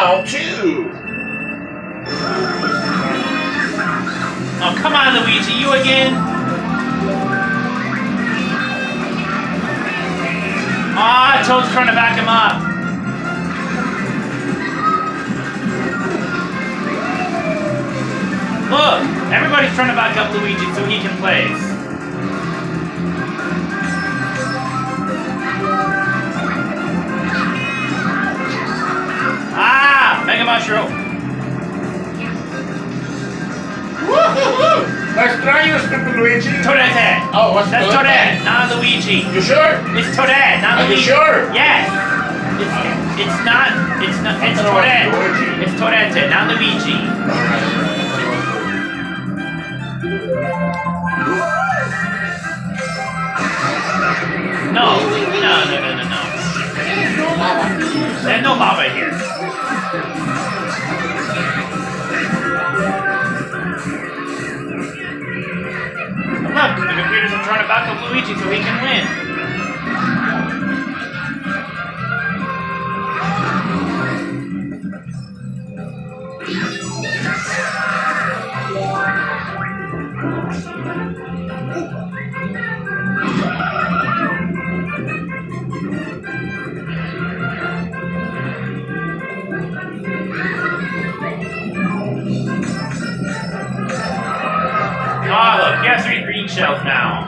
Round two. Oh, come on, Luigi, you again? Ah, Toad's trying to back him up. Look, everybody's trying to back up Luigi so he can place. Mushroom. Woo-hoo-hoo! Let's try you, stupid Luigi. Toadette. Oh, what's That's Toadette? Not Luigi. You sure? It's Toadette, not Are you sure? Yes. It's it's not it's not it's Toadette. It's Toadette, not Luigi. Alright, alright. No, to back up Luigi so he can win. Ah, look, shells now.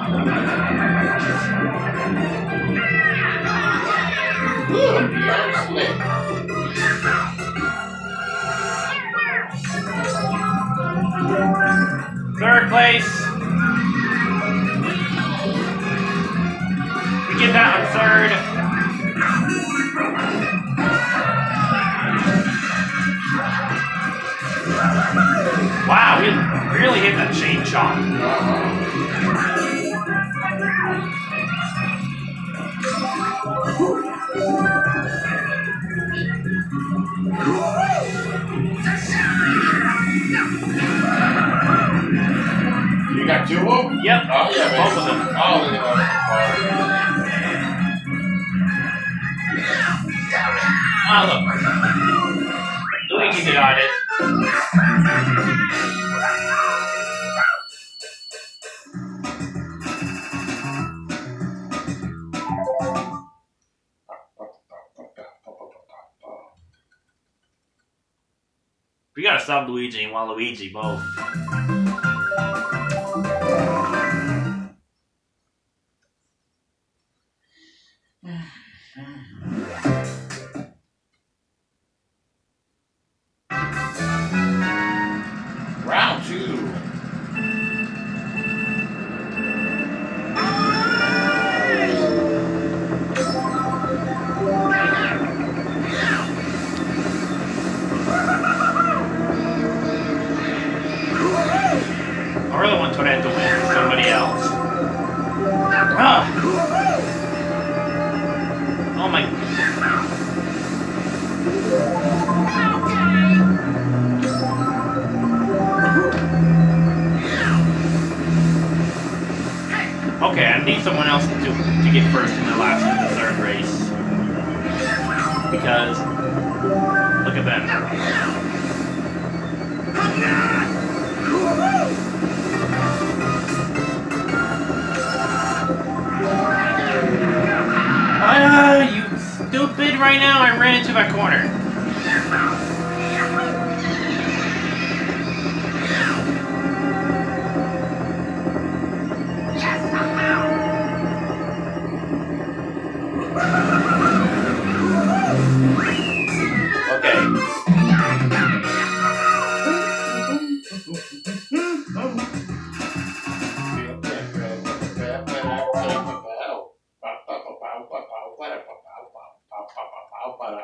Third place. We really hit that chain. Uh-huh. You got two of them? Yep, Oh, yeah, man. both of them. Oh, you want Ah, look. Luigi got it. We gotta stop Luigi and Waluigi both. I really want Toadette to win somebody else. Ah. Oh my. Okay, I need someone else to, to get first in the last and the third race. Because, look at them. Right now, I ran into that corner. Uh,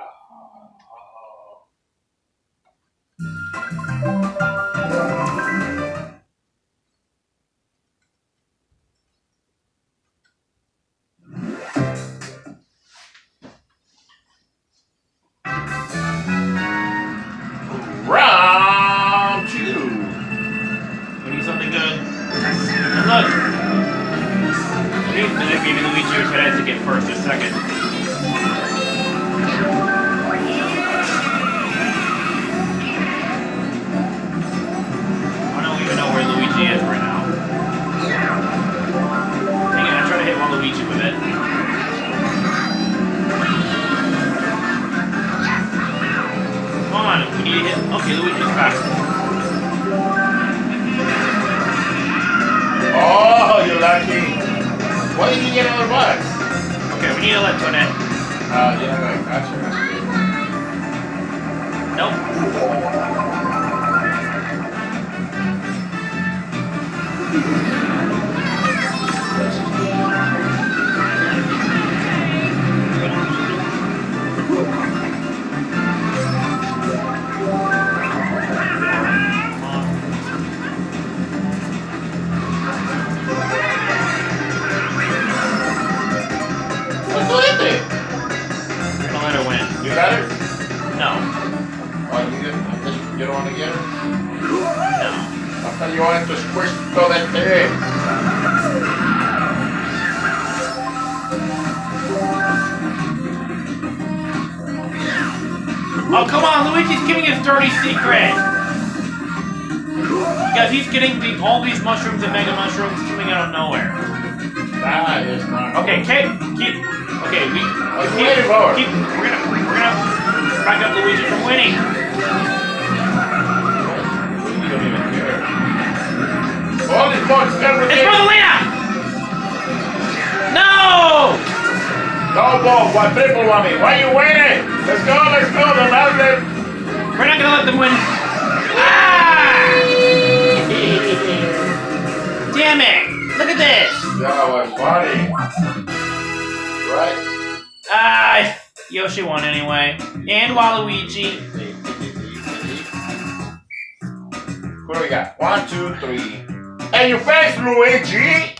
round two. We need something good. And look! Maybe, Luigi get first or second. I don't even know where Luigi is right now. I to hit Luigi with it. Come on, we need to hit... Okay, Luigi's. Oh, you're lucky. Why did you get? Okay, we need to let Toadette uh, yeah. Nope. You don't want to get it? No. Hasta yo en tu espuesto de té. Oh, come on, Luigi's giving his dirty secret! Because he's getting the, all these mushrooms and mega mushrooms coming out of nowhere. That is not. Okay, keep, keep, okay, we, What's keep, keep, we're gonna, we're gonna back up Luigi from winning. No ball, one triple on me. Why you waiting? Let's go, let's go. The last day. We're not gonna let them win. Ah! Damn it! Look at this! That was funny. Right? Ah, Yoshi won anyway. And Waluigi. What do we got? One, two, three. And you face Luigi?